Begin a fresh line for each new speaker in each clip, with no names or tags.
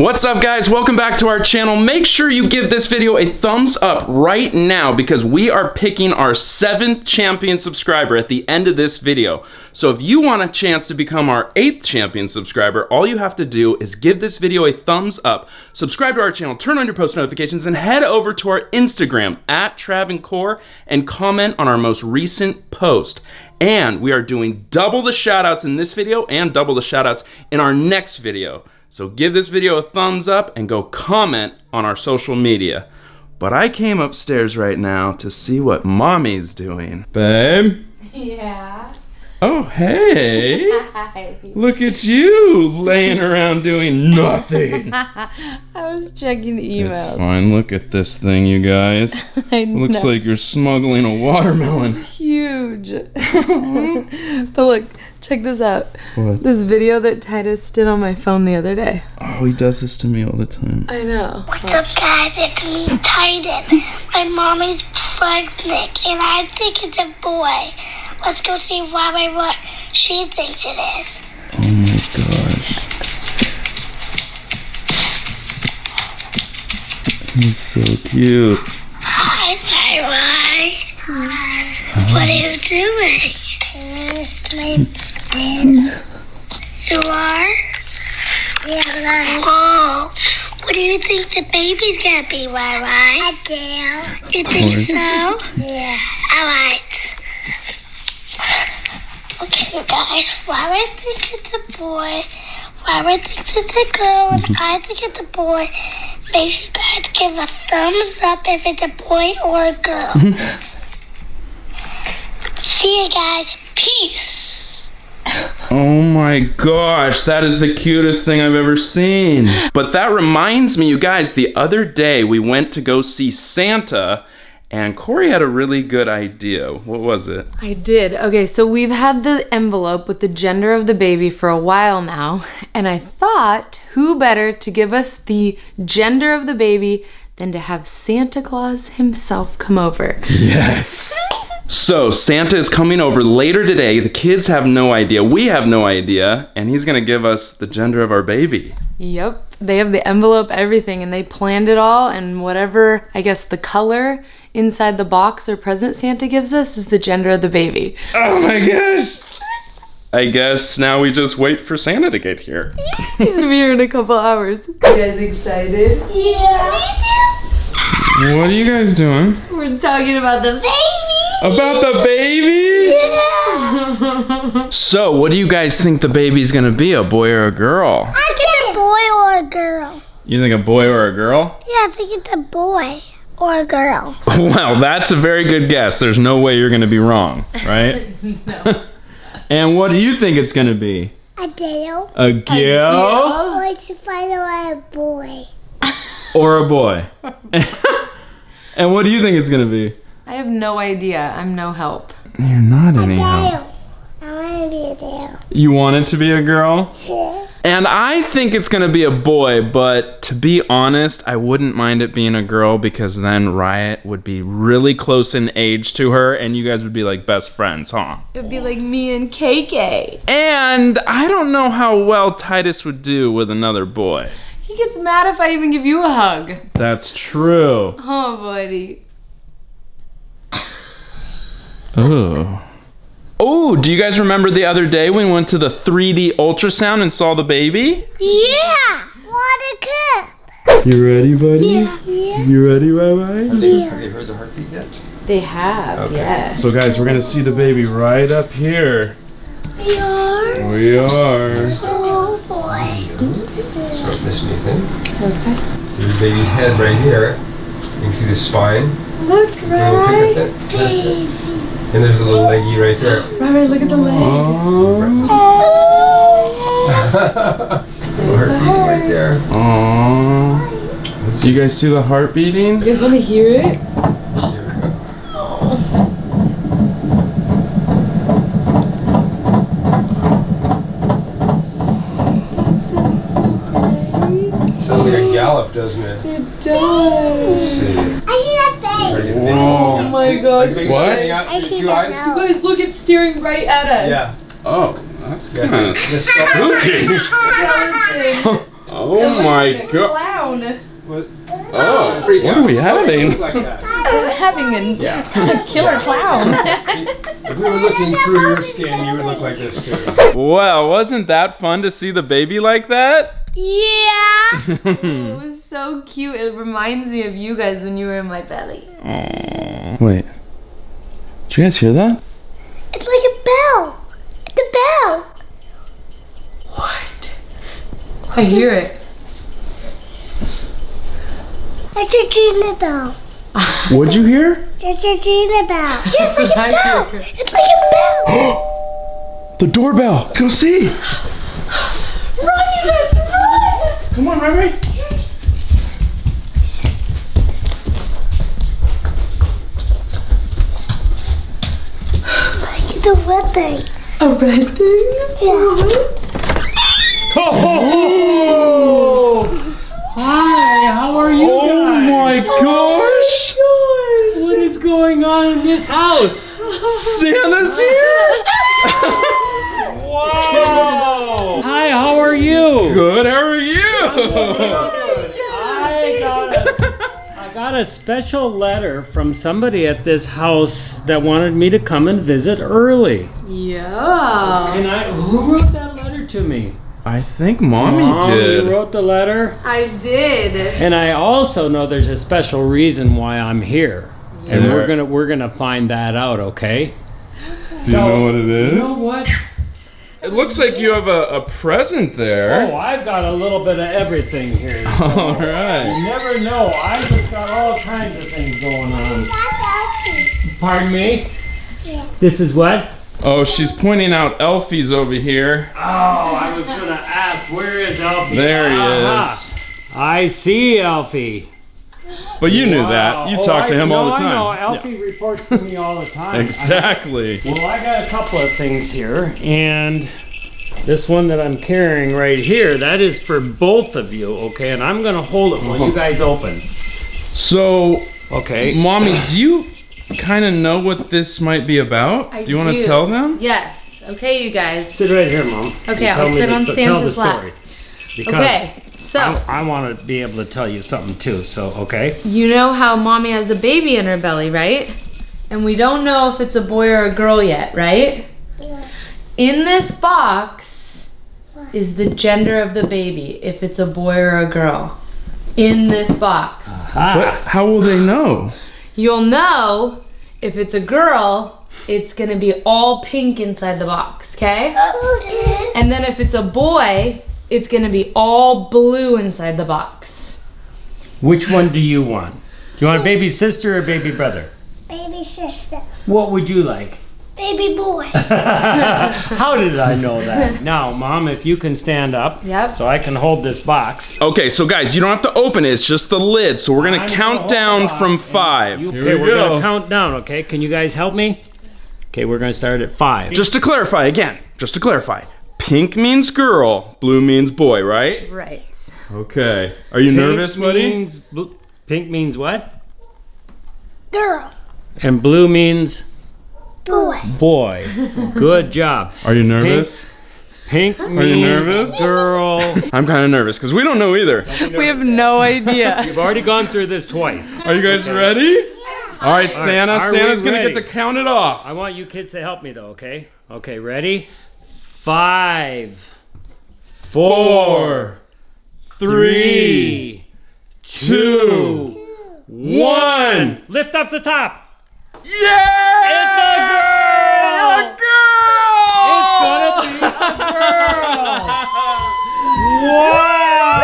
What's up guys? Welcome back to our channel. Make sure you give this video a thumbs up right now because we are picking our seventh champion subscriber at the end of this video. So if you want a chance to become our eighth champion subscriber, all you have to do is give this video a thumbs up, subscribe to our channel, turn on your post notifications, and head over to our Instagram at Trav and Cor and comment on our most recent post. And we are doing double the shoutouts in this video and double the shoutouts in our next video. So give this video a thumbs up and go comment on our social media. But I came upstairs right now to see what mommy's doing. Babe?
Yeah.
Oh, hey.
Hi.
Look at you laying around doing nothing.
I was checking the
It's
emails.
fine. Look at this thing, you guys.
I
Looks
know.
like you're smuggling a watermelon.
It's huge. but look, check this out.
What?
This video that Tydus did on my phone the other day.
Oh, he does this to me all the time.
I know.
What's up, guys? It's me, Tydus. My mommy's pregnant, and I think it's a boy. Let's go see why my what she thinks it is.
Oh my god. He's so cute.
Hi, Bye Bye. Hi. What are you doing? It's my bed. You are? Yeah. Whoa. What do you think the baby's gonna be, Why, Bye? I do. You think so? Yeah. Alright. Okay, you guys, Robert thinks it's a boy. Robert thinks it's a girl, and I think it's a boy. Mhm. Make sure you guys give a thumbs up if it's a boy or a girl. Mhm. See you guys. Peace.
Oh my gosh, that is the cutest thing I've ever seen. But that reminds me, you guys, the other day we went to go see Santa, and Corey had a really good idea. What was it?
I did. Okay, so we've had the envelope with the gender of the baby for a while now, and I thought who better to give us the gender of the baby than to have Santa Claus himself come over.
Yes. So, Santa is coming over later today. The kids have no idea. We have no idea. And he's going to give us the gender of our baby.
Yep, they have the envelope, everything, and they planned it all. And whatever, I guess, the color inside the box or present Santa gives us is the gender of the baby.
Oh my gosh. I guess now we just wait for Santa to get here.
He's gonna be here in a couple hours. You guys excited?
Yeah. Me too.
What are you guys doing?
We're talking about the baby.
About the baby?
Yeah.
So, what do you guys think the baby's gonna be? A boy or a girl?
I think a boy or a girl.
You think a boy or a girl?
Yeah, I think it's a boy or a girl.
Well, that's a very good guess. There's no way you're gonna be wrong, right?
no.
and what do you think it's gonna be?
A girl.
A girl
Or it's finally a boy.
or a boy? and what do you think it's gonna be?
I have no idea. I'm no help.
You're not anyhow.
Girl.
You want it to be a girl?
Yeah.
And I think it's gonna be a boy, but to be honest, I wouldn't mind it being a girl because then Ryatt would be really close in age to her and you guys would be like best friends, huh?
It would be like me and KK.
And I don't know how well Tydus would do with another boy.
He gets mad if I even give you a hug.
That's true.
Oh, buddy.
Oh. Oh, do you guys remember the other day we went to the 3D ultrasound and saw the baby?
Yeah. What a kid.
You ready, buddy?
Yeah.
You ready, bye
Have they, have they heard the heartbeat yet?
They have,
Okay.
yeah.
So guys, we're gonna see the baby right up here.
We are.
We are.
Oh boy.
So don't miss anything. Okay. See the baby's head right here. You can see the spine.
Look,
Little kicker fit. That's it. And there's a little leggy right there.
Right, right, look at the leg. Oh.
Little heart beating right there.
Aww. You guys see the heart beating?
You guys want to hear it?
Here we go.
That sounds so great.
Sounds like a gallop, doesn't it?
It does.
Let's see.
I see that
Try to
face.
get
Whoa.
things-
Oh my gosh.
see
What?
staring out
I
through
see
two eyes?
now.
Guys, look, it's staring right at us.
Yeah.
Oh, that's
Yeah,
kind
so
of
let's
spooky. Oh my god.
Clown.
What?
Oh, what
out.
are we having?
Look like that.
We're having a
Yeah.
killer clown.
If we were looking through your skin, you would look like this too.
Wow, wasn't that fun to see the baby like that?
Yeah.
it was so cute. It reminds me of you guys when you were in my belly.
Aww. Wait. Did you guys hear that?
It's like a bell. It's a bell.
What? I hear it.
It's a Gina bell.
What'd you hear?
It's a Gina bell. Yes, like a bell. It's like a bell.
The doorbell. Let's go see.
run, you guys, run.
Come on, Ray
a red thing.
A red thing?
Yeah.
Oh! Hi, how are you
Oh
guys?
my gosh!
What is going on in this house?
Santa's here!
Wow! Hi, how are you?
Good, how are you?
I got, a, I got a special letter from somebody at this house that wanted me to come and visit early.
Yeah.
Can I? Who wrote that letter to me?
I think mommy
Mom,
did.
you wrote the letter.
I did.
And I also know there's a special reason why I'm here. And we're gonna we're gonna find that out, okay?
Do you know what it is?
You know what?
It looks like you have a, a present there. Oh.
I've got a little bit of everything here.
All right.
You never know. I just got all kinds of things going on. Pardon me?
Yeah.
This is what?
Oh, she's pointing out Elfie's over here.
Oh, I was gonna ask, where is Elfie?
There he uh-huh.
Aha. I see Alfie.
But you knew that. You
Oh,
talk to
I-
him all
no,
the
I know.
time.
Alfie reports to me all the time.
Exactly.
Well, I got a couple of things here, and this one that I'm carrying right here, that is for both of you, okay? And I'm gonna hold it while you uh-huh. guys open.
So,
Okay.
mommy, do you kind of know what this might be about?
I
do you want to tell them?
Yes. Okay, you guys.
Sit right here, Mom.
Okay,
and
I'll sit
the
on
sto- tell the
Santa's lap.
Because
Okay. So,
I, I want to be able to tell you something too, so, okay?
you know how mommy has a baby in her belly, right? And we don't know if it's a boy or a girl yet, right?
Yeah.
In this box is the gender of the baby, if it's a boy or a girl. In this box.
Ah.
What? How will they know?
You'll know if it's a girl, it's gonna be all pink inside the box, okay?
Okay.
And then if it's a boy, it's gonna be all blue inside the box.
Which one do you want? Do you want a baby sister or baby brother?
Baby sister.
What would you like?
Baby boy.
How did I know that? Now, Mom, if you can stand up
Yep.
so I can hold this box.
Okay, so guys, you don't have to open it. It's just the lid. So we're gonna
I'm gonna
count down from five.
you-
Here
okay,
we
we're
go.
gonna count down, okay? Can you guys help me? Okay, we're gonna start at five.
Just to clarify again, just to clarify, pink means girl, blue means boy, right?
Right.
Okay. Are you
Pink
nervous, buddy?
Means, pink means what?
Girl.
And blue means
Boy.
boy. Good job.
Are you nervous?
Pink
you
means
nervous?
girl.
I'm kind of nervous because we don't know either.
We have no idea.
You've already gone through this twice.
Are you guys ready? All right, Santa.
are
Santa's gonna get to count it off.
I want you kids to help me though, okay? Okay, ready? Five, four, three, two,
One.
Lift up the top.
Yeah!
It's a girl!
A girl!
It's gonna be a girl! Wow!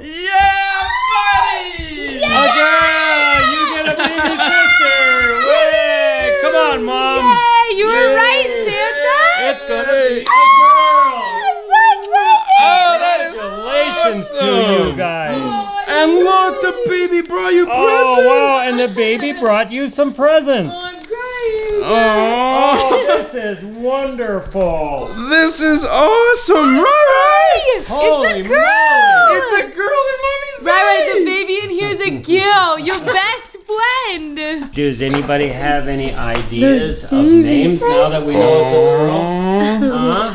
Yeah, buddy!
A girl! You get a baby sister! Way! Come on, mom!
Hey, you were
Yay.
right, Santa.
It's gonna be a girl!
I'm so excited.
Oh, that is
Congratulations to
awesome.
you guys!
And look, the baby brought you
Oh
presents.
wow! And the baby brought you some presents.
Oh, I'm crying.
Oh,
Oh,
this is wonderful!
this is awesome, right?
Holy
it's a girl.
moly.
It's a girl in mommy's
Right, right. The baby in here is a girl. Your best friend.
Does anybody have any ideas of names now that we know it's a girl? Huh?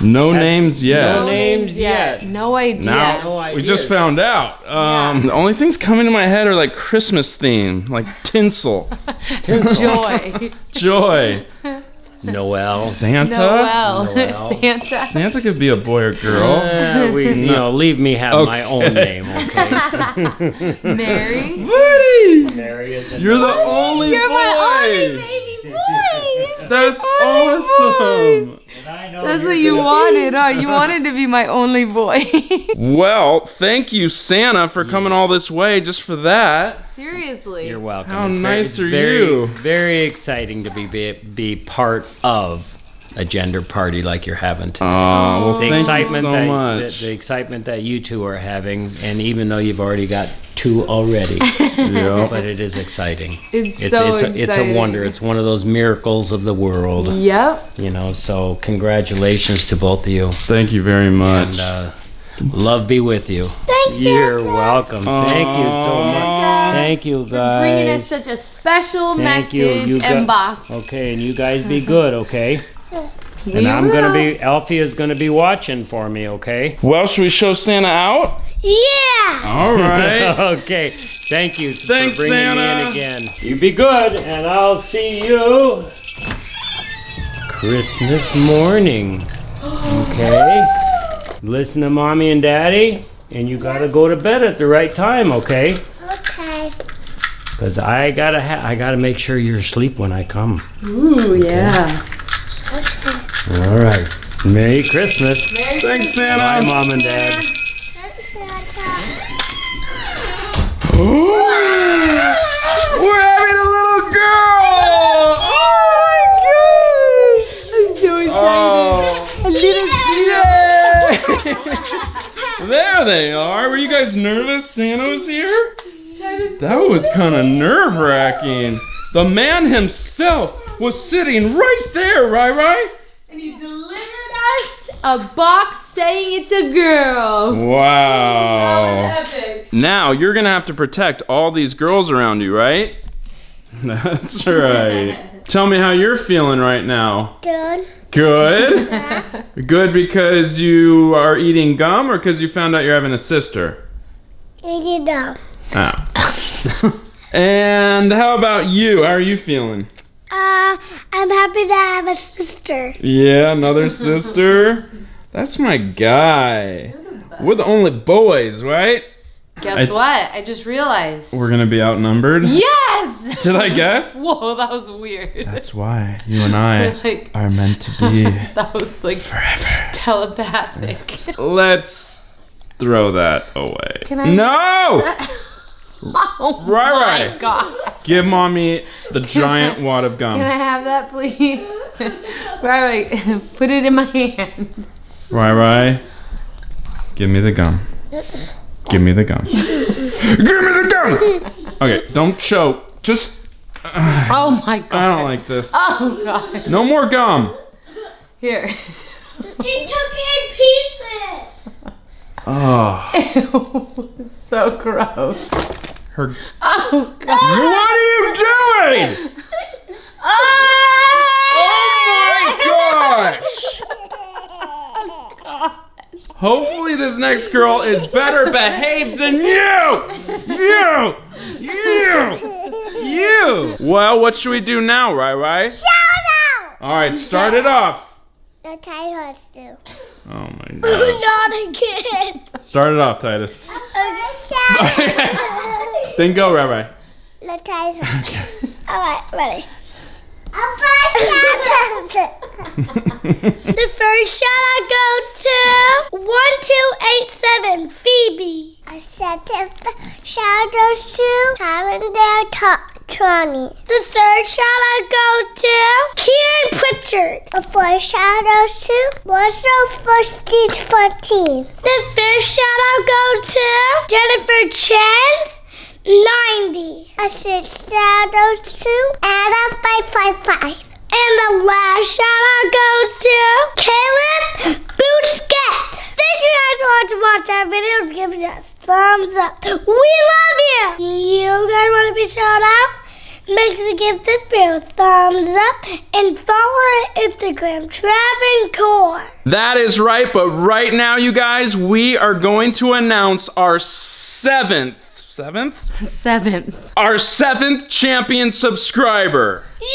No names yet.
No names yet.
No idea.
Now
No
we just found out. Um,
Yeah.
The only things coming to my head are like Christmas theme, like tinsel,
Joy.
joy,
Noel.
Santa.
Noel.
Noel.
Santa.
Santa could be a boy or girl.
Uh, we, you know, leave me have my own name, okay?
Mary.
Buddy,
Mary is a
you're the only
You're
boy.
my only baby boy.
That's awesome.
I know
That's what you wanted, huh? You wanted to be my only boy.
Well, thank you, Santa, for coming all this way just for that.
Seriously.
You're welcome.
How
It's
nice
very,
are
very,
you?
Very exciting to be, be be part of a gender party like you're having tonight.
Aw, well,
the
thank
excitement
you so
that
much.
The, the excitement that you two are having, and even though you've already got two already,
Yeah.
but it is exciting.
It's,
It's
so
it's a, it's a wonder. It's one of those miracles of the world.
Yep.
You know, so congratulations to both of you,
Thank you very much.
and uh, love be with you.
Thanks,
You're
Santa.
welcome. Thank you so much. Thank you guys.
For Bringing us such a special
Thank you.
message
You
and
got-
box.
Okay, and you guys be good, okay?
We
And I'm gonna be Alfie is gonna be watching for me, okay?
well, should we show Santa out?
Yeah.
All right.
okay. Thank you
Thanks,
for bringing me in again. You be good, and I'll see you Christmas morning. Okay? Listen to mommy and daddy, and you gotta go to bed at the right time, okay?
Okay.
Cause I gotta ha- I gotta make sure you're asleep when I come.
Ooh, yeah.
All right. Merry Christmas.
Thanks,
Bye,
Santa.
mom and dad.
Thanks, Santa.
We're having a little girl. Oh my gosh! Oh.
I'm so excited.
Oh,
A little girl.
there they are. Were you guys nervous Santa was here? That was kind of nerve wracking. The man himself was sitting right there, right, right?
And he delivered us a box saying it's a girl.
Wow.
That was epic.
Now you're gonna have to protect all these girls around you, right? That's right. Tell me how you're feeling right now.
Done.
Good. Good because you are eating gum, or because you found out you're having a sister.
You know.
Oh. and how about you? How are you feeling?
Uh, I'm happy to have a sister.
Yeah, another sister. That's my guy. We're the only boys, right?
Guess
I-
what? I just realized.
We're gonna be outnumbered.
yes!
Did I guess?
Whoa, that was weird.
That's why you and I
like,
are meant to be.
that was like
Forever.
telepathic.
Let's throw that away.
Can I-
No!
oh
Right,
my
right.
god.
Give mommy the giant wad of gum.
Can I have that, please? right, right. Put it in my hand.
Right, right. Give me the gum. Give me the gum. Give me the gum! Okay, don't choke. Just. I
Oh my god.
I don't like this.
Oh god.
No more gum.
Here.
He took in pieces.
Oh.
so gross.
Her.
Oh god.
What are you doing? Oh, oh my gosh! Hopefully this next girl is better behaved than you! You! You! You! Well, what should we do now, Rai Rai?
Shout out.
Alright, start it off.
Okay, let's do.
Oh my gosh.
Not again.
Start it off, Tydus.
Okay, shout out.
Then go, Rai Rai.
Let's try. All right, ready. A first shout out. The first shout out goes to one two eight seven Phoebe. A second shout goes to Tyrandale Tronny. The third shout out goes to Kieran Pritchard. The fourth shout goes to Russell Fusty Fourteen. The fifth shout out goes to Jennifer Chance. 90. A six shout goes to Anna 555. And the last shout out goes to Caleb Bootsket. Thank you guys for watching watch our videos. Give us a thumbs up. We love you. You guys want to be shout out? make sure to give this video a thumbs up and follow our Instagram, Trav and Cor.
That is right, but right now, you guys, we are going to announce our seventh, seventh?
Seventh.
Our seventh champion subscriber.
Yay!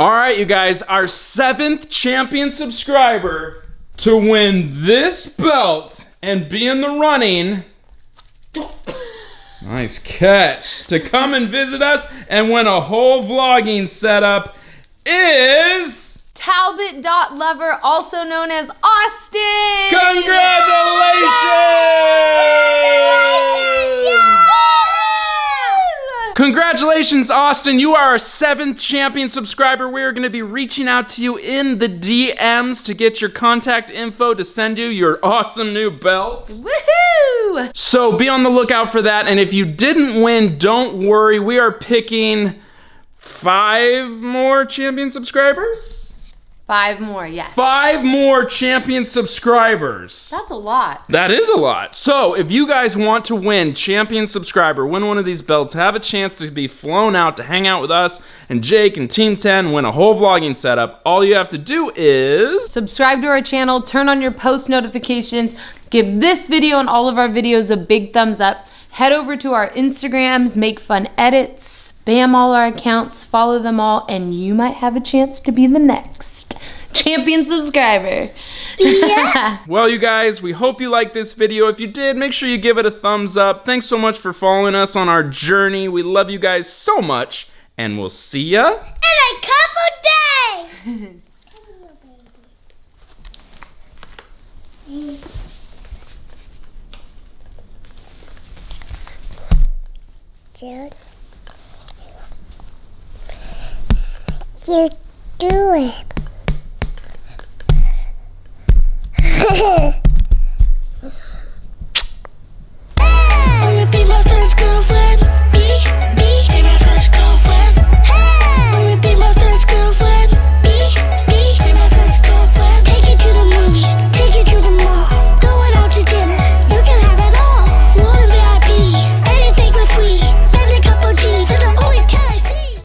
All right, you guys, our seventh champion subscriber to win this belt and be in the running. Nice catch. To come and visit us and win a whole vlogging setup is.
Talbott Dot Lover, also known as Austin.
Congratulations! Congratulations, Austin. You are our seventh champion subscriber. We are going to be reaching out to you in the DMs to get your contact info to send you your awesome new belt.
Woohoo!
So be on the lookout for that. And if you didn't win, don't worry. We are picking five more champion subscribers.
Five more, yes.
Five more champion subscribers.
That's a lot.
That is a lot. So, if you guys want to win champion subscriber, win one of these belts, have a chance to be flown out to hang out with us and Jake and Team 10, win a whole vlogging setup, all you have to do is.
Subscribe to our channel, turn on your post notifications, give this video and all of our videos a big thumbs up. Head over to our Instagrams, make fun edits, spam all our accounts, follow them all, and you might have a chance to be the next champion subscriber. Yeah.
well, you guys, we hope you liked this video. If you did, make sure you give it a thumbs up. Thanks so much for following us on our journey. We love you guys so much, and we'll see ya.
In a couple days. Jude. You do it.